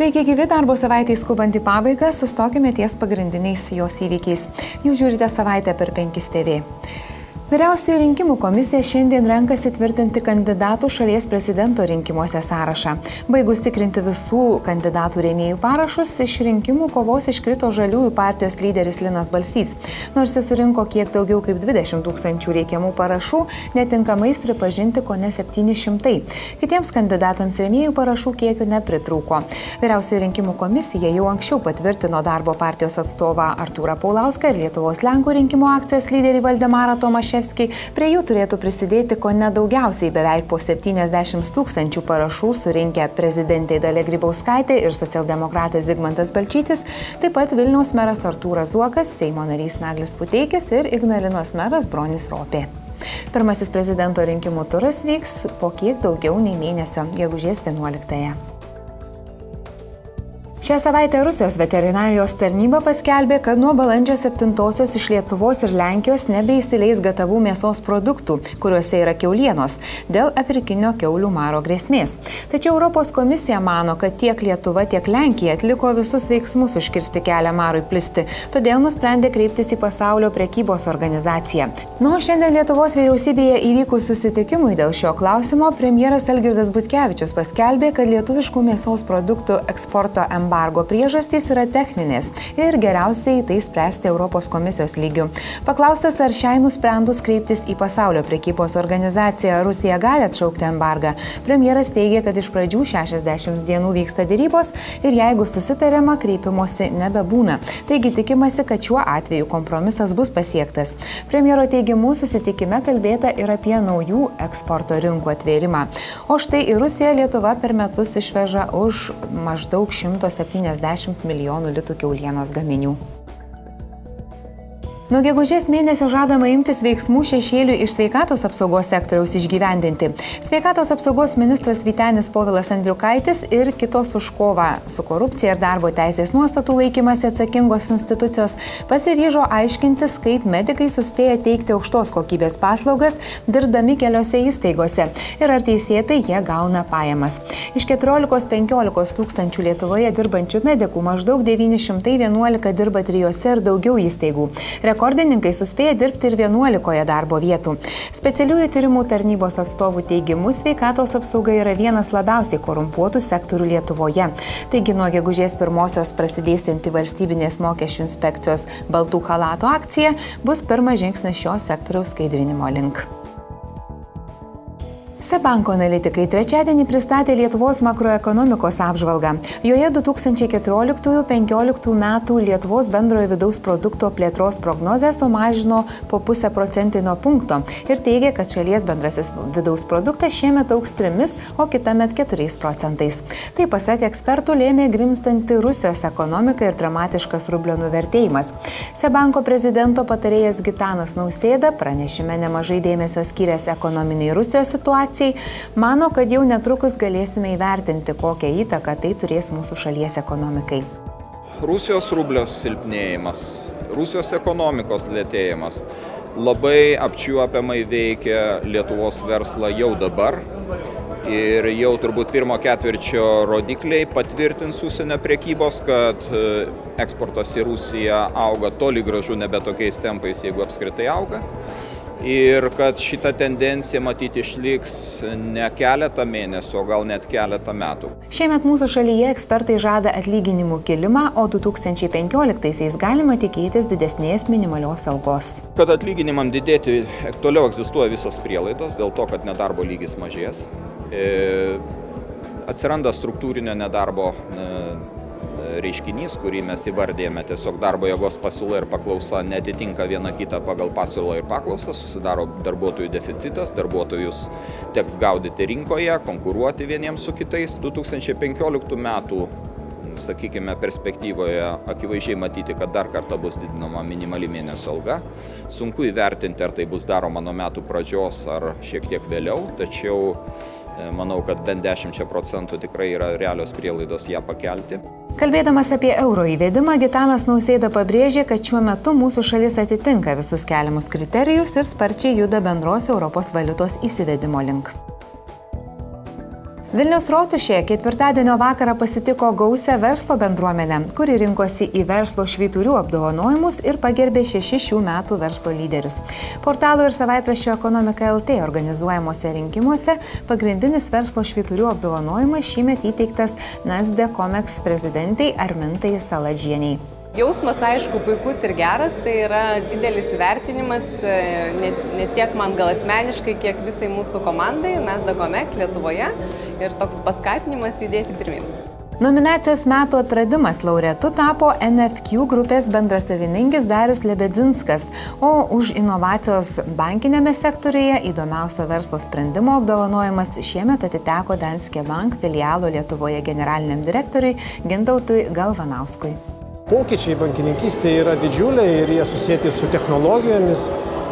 Sveiki, gyvi darbo savaitė skubant į pabaigą, sustokime ties pagrindiniais jos įvykiais. Jūs žiūrite savaitę per 5 TV. Vyriausioji rinkimų komisija šiandien renkasi tvirtinti kandidatų šalies prezidento rinkimuose sąrašą. Baigus tikrinti visų kandidatų rėmėjų parašus, iš rinkimų kovos iškrito žaliųjų partijos lyderis Linas Balsys. Nors jis surinko kiek daugiau kaip 20 tūkstančių reikiamų parašų, netinkamais pripažinti ko ne 700. Kitiems kandidatams rėmėjų parašų kiekių nepritrūko. Vyriausioji rinkimų komisija jau anksčiau patvirtino darbo partijos atstovą Artūrą Paulauską ir Lietuvos Lenkų rinkimų akcijos lyderį Valdemarą Tomaševskį Krasnodębski, prie jų turėtų prisidėti ko nedaugiausiai beveik po 70 tūkstančių parašų surinkę prezidentė Dalė Grybauskaitė ir socialdemokratas Zigmantas Balčytis, taip pat Vilniaus meras Artūras Zuokas, Seimo narys Naglis Puteikis ir Ignalinos meras Bronis Ropė. Pirmasis prezidento rinkimų turas vyks po kiek daugiau nei mėnesio, gegužės 11. -ąją. Šią savaitę Rusijos veterinarijos tarnyba paskelbė, kad nuo balandžio 7-osios iš Lietuvos ir Lenkijos nebeįsileis gatavų mėsos produktų, kuriuose yra keulienos, dėl afrikinio keulių maro grėsmės. Tačiau Europos komisija mano, kad tiek Lietuva, tiek Lenkija atliko visus veiksmus užkirsti kelią marui plisti, todėl nusprendė kreiptis į pasaulio prekybos organizaciją. Nuo šiandien Lietuvos vyriausybėje įvykus susitikimui dėl šio klausimo, premjeras Elgirdas Butkevičius paskelbė, kad lietuviškų mėsos produktų eksporto embargo embargo priežastys yra techninės ir geriausiai tai spręsti Europos komisijos lygių. Paklaustas, ar šiai nusprendus kreiptis į pasaulio prekybos organizaciją Rusija gali atšaukti embargą, premjeras teigia, kad iš pradžių 60 dienų vyksta dėrybos ir jeigu susitariama, kreipimosi nebebūna. Taigi tikimasi, kad šiuo atveju kompromisas bus pasiektas. Premjero teigimu susitikime kalbėta ir apie naujų eksporto rinkų atvėrimą. O štai į Rusiją Lietuva per metus išveža už maždaug 170 70 milijonų litų keulienos gaminių. Nuo gegužės mėnesio žadama imtis veiksmų šešėlių iš sveikatos apsaugos sektoriaus išgyvendinti. Sveikatos apsaugos ministras Vitenis Povilas Andriukaitis ir kitos už kovą su korupcija ir darbo teisės nuostatų laikymasi atsakingos institucijos pasiryžo aiškintis, kaip medikai suspėja teikti aukštos kokybės paslaugas, dirbdami keliose įstaigose ir ar teisėtai jie gauna pajamas. Iš 14-15 tūkstančių Lietuvoje dirbančių medikų maždaug 911 dirba trijose ir daugiau įstaigų. Rekordininkai suspėja dirbti ir 11 darbo vietų. Specialiųjų tyrimų tarnybos atstovų teigimu sveikatos apsauga yra vienas labiausiai korumpuotų sektorių Lietuvoje. Taigi nuo gegužės pirmosios prasidėsianti valstybinės mokesčių inspekcijos Baltų halato akcija bus pirmas žingsnis šio sektoriaus skaidrinimo link. Sebanko analitikai trečiadienį pristatė Lietuvos makroekonomikos apžvalgą. Joje 2014-2015 metų Lietuvos bendrojo vidaus produkto plėtros prognozę sumažino po pusę procentinio punkto ir teigia, kad šalies bendrasis vidaus produktas šiemet auks 3, o kitąmet 4 procentais. Tai pasak ekspertų lėmė grimstanti Rusijos ekonomika ir dramatiškas rublio nuvertėjimas. Sebanko prezidento patarėjas Gitanas Nausėda pranešime nemažai dėmesio skyręs ekonominiai Rusijos situacijai situacijai, mano, kad jau netrukus galėsime įvertinti, kokią įtaką tai turės mūsų šalies ekonomikai. Rusijos rublios silpnėjimas, Rusijos ekonomikos lėtėjimas labai apčiuopiamai veikia Lietuvos verslą jau dabar. Ir jau turbūt pirmo ketvirčio rodikliai patvirtins užsienio priekybos, kad e, eksportas į Rusiją auga toli gražu nebe tokiais tempais, jeigu apskritai auga ir kad šita tendencija matyti išliks ne keletą mėnesių, o gal net keletą metų. Šiemet mūsų šalyje ekspertai žada atlyginimų kilimą, o 2015-aisiais galima tikėtis didesnės minimalios algos. Kad atlyginimam didėti toliau egzistuoja visos prielaidos dėl to, kad nedarbo lygis mažės. E, atsiranda struktūrinio nedarbo e, reiškinys, kurį mes įvardėjame, tiesiog darbo jėgos pasiūla ir paklausa netitinka viena kitą pagal pasiūlą ir paklausą, susidaro darbuotojų deficitas, darbuotojus teks gaudyti rinkoje, konkuruoti vieniems su kitais. 2015 metų sakykime, perspektyvoje akivaizdžiai matyti, kad dar kartą bus didinama minimali mėnesio alga. Sunku įvertinti, ar tai bus daroma nuo metų pradžios ar šiek tiek vėliau, tačiau manau, kad bent 10 procentų tikrai yra realios prielaidos ją pakelti. Kalbėdamas apie euro įvedimą, Gitanas Nausėda pabrėžė, kad šiuo metu mūsų šalis atitinka visus keliamus kriterijus ir sparčiai juda bendros Europos valiutos įsivedimo link. Vilnius Rotušėje ketvirtadienio vakarą pasitiko gausią verslo bendruomenę, kuri rinkosi į verslo švyturių apdovanojimus ir pagerbė šeši šių metų verslo lyderius. Portalo ir savaitraščio ekonomika LT organizuojamuose rinkimuose pagrindinis verslo švyturių apdovanojimas šiemet įteiktas Nasde Comex prezidentai Armintai Saladžieniai. Jausmas, aišku, puikus ir geras, tai yra didelis įvertinimas e, ne, ne tiek man gal asmeniškai, kiek visai mūsų komandai, Nasdaq Lietuvoje ir toks paskatinimas judėti pirmin. Nominacijos metų atradimas laureatu tapo NFQ grupės bendrasavininkis Darius Lebedzinskas, o už inovacijos bankinėme sektoriuje įdomiausio verslo sprendimo apdovanojimas šiemet atiteko Danske Bank filialo Lietuvoje generaliniam direktoriui Gintautui Galvanauskui. Pokyčiai bankininkystėje yra didžiuliai ir jie susijęti su technologijomis,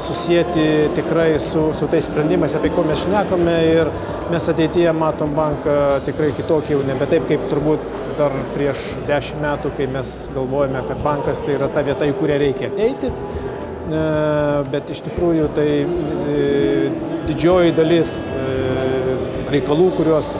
susijęti tikrai su, su tais sprendimais, apie ko mes šnekame ir mes ateityje matom banką tikrai kitokį, jau nebe taip kaip turbūt dar prieš dešimt metų, kai mes galvojame, kad bankas tai yra ta vieta, į kurią reikia ateiti. E, bet iš tikrųjų tai e, didžioji dalis e, reikalų, kuriuos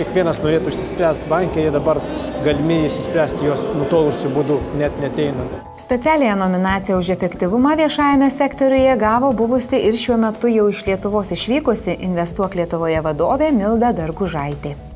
kiekvienas norėtų išsispręsti bankė, jie dabar galimi išsispręsti juos nutolusiu būdu, net neteinant. Specialiąją nominaciją už efektyvumą viešajame sektoriuje gavo buvusi ir šiuo metu jau iš Lietuvos išvykusi investuok Lietuvoje vadovė Milda Dargužaitė.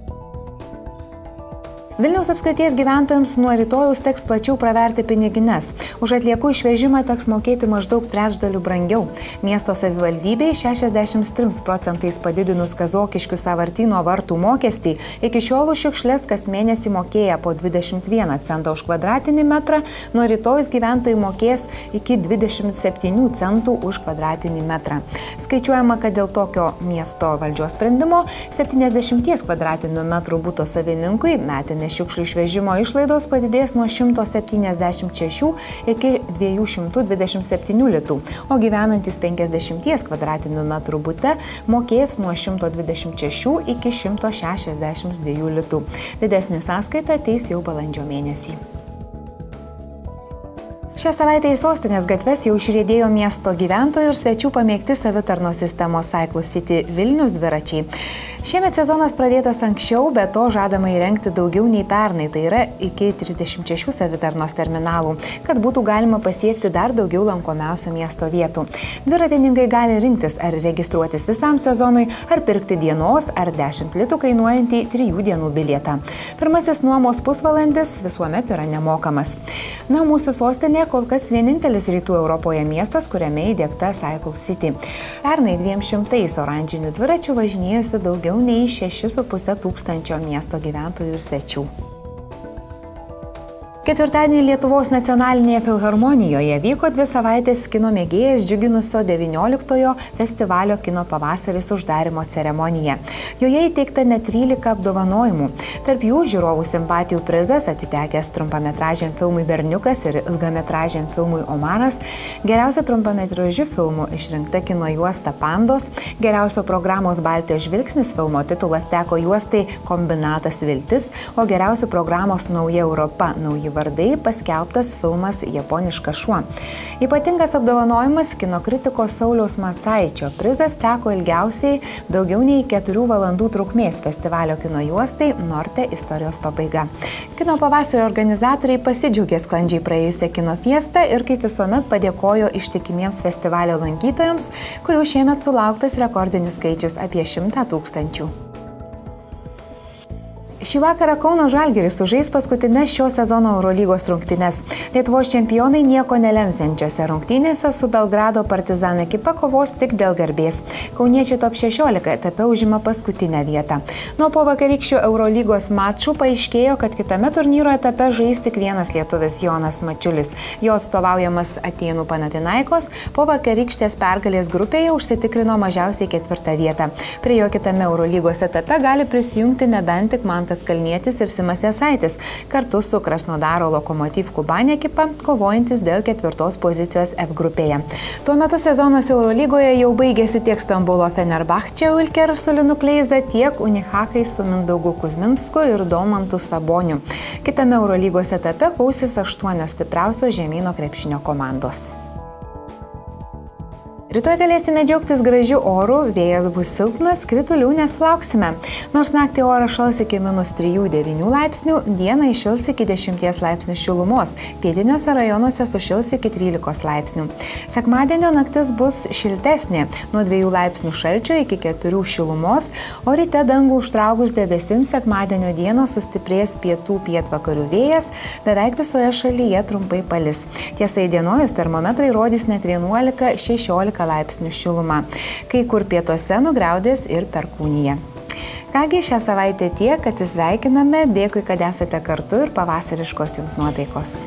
Vilniaus apskrities gyventojams nuo rytojaus teks plačiau praverti pinigines. Už atliekų išvežimą teks mokėti maždaug trečdalių brangiau. Miesto savivaldybei 63 procentais padidinus kazokiškių savartino vartų mokestį, iki šiol už šiukšlės kas mėnesį mokėja po 21 centą už kvadratinį metrą, nuo rytojus gyventojai mokės iki 27 centų už kvadratinį metrą. Skaičiuojama, kad dėl tokio miesto valdžios sprendimo 70 kvadratinių metrų būto savininkui metinė metinės šiukšlių išvežimo išlaidos padidės nuo 176 iki 227 litų, o gyvenantis 50 kvadratinių metrų būte mokės nuo 126 iki 162 litų. Didesnė sąskaita ateis jau balandžio mėnesį. Šią savaitę į sostinės gatves jau išrėdėjo miesto gyventojų ir svečių pamėgti savitarnos sistemos Cycle City Vilnius dviračiai. Šiemet sezonas pradėtas anksčiau, bet to žadama įrengti daugiau nei pernai, tai yra iki 36 savitarnos terminalų, kad būtų galima pasiekti dar daugiau lankomiausių miesto vietų. Dviratininkai gali rinktis ar registruotis visam sezonui, ar pirkti dienos ar 10 litų kainuojantį 3 dienų bilietą. Pirmasis nuomos pusvalandis visuomet yra nemokamas. Na, mūsų sostinė kol kas vienintelis rytų Europoje miestas, kuriame įdėkta Cycle City. Pernai 200 oranžinių dviračių važinėjusi daugiau nei 6,5 tūkstančio miesto gyventojų ir svečių. Ketvirtadienį Lietuvos nacionalinėje filharmonijoje vyko dvi savaitės kino mėgėjas džiuginusio 19-ojo festivalio kino pavasaris uždarimo ceremonija. Joje įteikta net 13 apdovanojimų. Tarp jų žiūrovų simpatijų prizas atitekęs trumpametražiam filmui Berniukas ir ilgametražiam filmui Omaras, geriausio trumpametražių filmų išrinkta kino juosta Pandos, geriausio programos Baltijos žvilgsnis filmo titulas teko juostai Kombinatas Viltis, o geriausio programos Nauja Europa, Nauji vardai paskelbtas filmas Japoniškas šuo. Ypatingas apdovanojimas kino kritiko Sauliaus Macaičio prizas teko ilgiausiai daugiau nei 4 valandų trukmės festivalio kino juostai Norte istorijos pabaiga. Kino pavasario organizatoriai pasidžiaugė sklandžiai praėjusią kino fiestą ir kaip visuomet padėkojo ištikimiems festivalio lankytojams, kurių šiemet sulauktas rekordinis skaičius apie 100 tūkstančių. Šį vakarą Kauno Žalgeris sužais paskutinės šio sezono Eurolygos rungtynes. Lietuvos čempionai nieko nelemsiančiose rungtynėse su Belgrado Partizan ekipa kovos tik dėl garbės. Kauniečiai top 16 etape užima paskutinę vietą. Nuo po vakarykščių Eurolygos mačų paaiškėjo, kad kitame turnyro etape žais tik vienas lietuvis Jonas Mačiulis. Jo atstovaujamas Atenų Panatinaikos po vakarykštės pergalės grupėje užsitikrino mažiausiai ketvirtą vietą. Prie jo kitame Eurolygos etape gali prisijungti nebent tik Mantas Kalnietis ir Simas Jasaitis, kartu su Krasnodaro Lokomotiv Kubanė ekipa, kovojantis dėl ketvirtos pozicijos F grupėje. Tuo metu sezonas Eurolygoje jau baigėsi tiek Stambulo Fenerbahče Ulker su Linu Kleiza, tiek Unihakai su Mindaugu Kuzminsku ir Domantu Saboniu. Kitame Eurolygos etape kausis aštuonios stipriausios žemynų krepšinio komandos. Rytoj galėsime džiaugtis gražiu oru, vėjas bus silpnas, kritulių nesulauksime. Nors naktį oras šals iki minus 3-9 laipsnių, dieną iššils iki 10 laipsnių šilumos, pietiniuose rajonuose sušils iki 13 laipsnių. Sekmadienio naktis bus šiltesnė, nuo 2 laipsnių šalčio iki 4 šilumos, o ryte dangų užtraukus debesims sekmadienio dieną sustiprės pietų pietvakarių vėjas, beveik visoje šalyje trumpai palis. Tiesa, įdienojus termometrai rodys net 11-16 laipsnių šilumą, kai kur pietuose nugriaudės ir perkūnyje. Kągi šią savaitę tiek, atsisveikiname, dėkui, kad esate kartu ir pavasariškos jums nuotaikos.